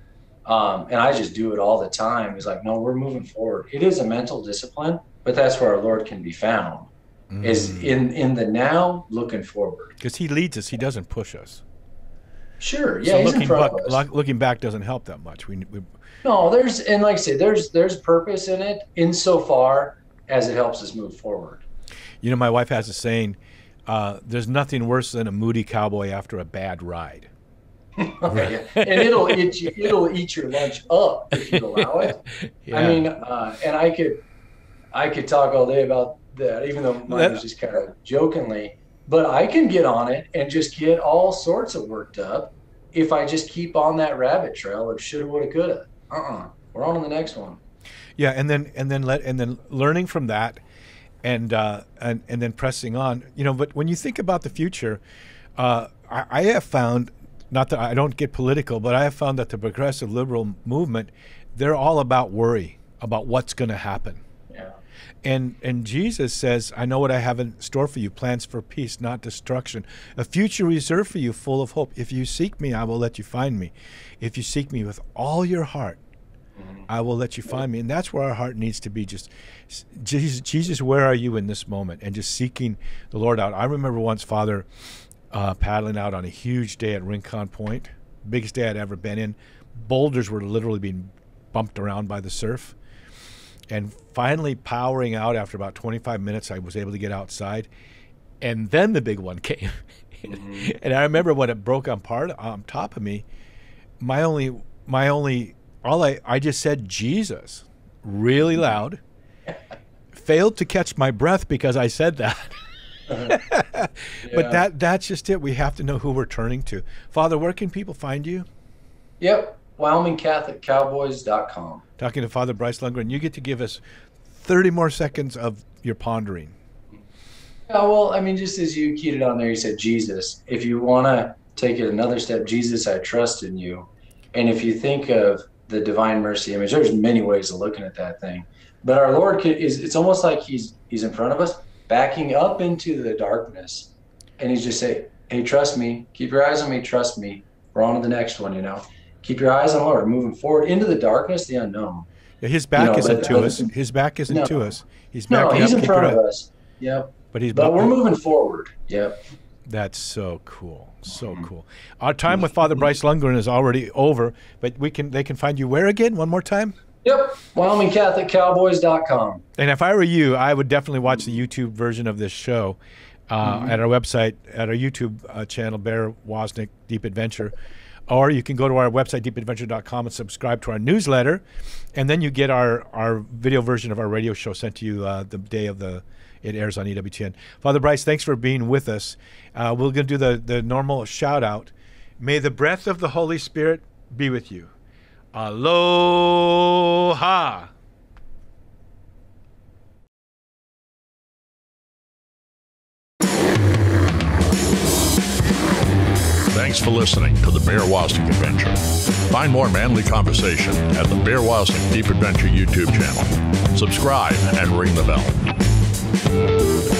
Um, and I just do it all the time. It's like, no, we're moving forward. It is a mental discipline, but that's where our Lord can be found. Is in in the now, looking forward. because he leads us he doesn't push us Sure, yeah, so he's looking back looking back doesn't help that much we, we No, there's and like I say, there's there's purpose in it insofar as it helps us move forward. you know my wife has a saying uh, there's nothing worse than a moody cowboy after a bad ride and it'll eat you, it'll eat your lunch up if you allow it. Yeah. I mean, uh, and I could I could talk all day about that, even though mine That- was just kind of jokingly. But I can get on it and just get all sorts of worked up if I just keep on that rabbit trail of shoulda, woulda, coulda. Uh-uh. We're on to the next one. Yeah, and then and then let and then learning from that, and uh, and and then pressing on. You know, but when you think about the future, uh, I, I have found, not that I don't get political, but I have found that the progressive liberal movement, they're all about worry about what's going to happen. Yeah. And and Jesus says, "I know what I have in store for you: plans for peace, not destruction, a future reserved for you, full of hope. If you seek me, I will let you find me. If you seek me with all your heart, mm-hmm. I will let you find me." And that's where our heart needs to be. Just, Jesus, Jesus, where are you in this moment? And just seeking the Lord out. I remember once, Father, uh, paddling out on a huge day at Rincon Point, biggest day I'd ever been in. Boulders were literally being bumped around by the surf. And finally powering out after about 25 minutes i was able to get outside. And then the big one came. And i remember when it broke on part on top of me my only my only all i i just said jesus really loud. Failed to catch my breath because i said that but Yeah. that that's just it we have to know who we're turning to father where can people find you Yep. WyomingCatholicCowboys.com. talking to Father Bryce Lungren. You get to give us 30 more seconds of your pondering. Yeah, well, I mean, just as you keyed it on there, you said Jesus. If you want to take it another step, Jesus, I trust in you. And if you think of the divine mercy image, there's many ways of looking at that thing. But our Lord is it's almost like he's he's in front of us, backing up into the darkness, and he's just say, "Hey, trust me. Keep your eyes on me. Trust me. We're on to the next one. You know, keep your eyes on the Lord. Moving forward into the darkness, the unknown. Yeah, His back know, isn't to us. His back isn't No. to us. He's back. No, he's up. in front of us. Yep. But he's But we're moving forward. Yep. That's so cool. So Mm-hmm. cool. Our time with Father Bryce Lungren is already over, but we can they can find you where again? One more time? Yep. WyomingCatholicCowboys.com. And if I were you, I would definitely watch the YouTube version of this show uh, Mm-hmm. at our website, at our YouTube uh, channel, Bear Woznick Deep Adventure. Or you can go to our website, deepadventure.com, and subscribe to our newsletter. And then you get our, our video version of our radio show sent to you uh, the day of the it airs on EWTN. Father Bryce, thanks for being with us. Uh, we're going to do the, the normal shout out. May the breath of the Holy Spirit be with you. Aloha. Thanks for listening to the Bear Woznick Adventure. Find more manly conversation at the Bear Woznick Deep Adventure YouTube channel. Subscribe and ring the bell.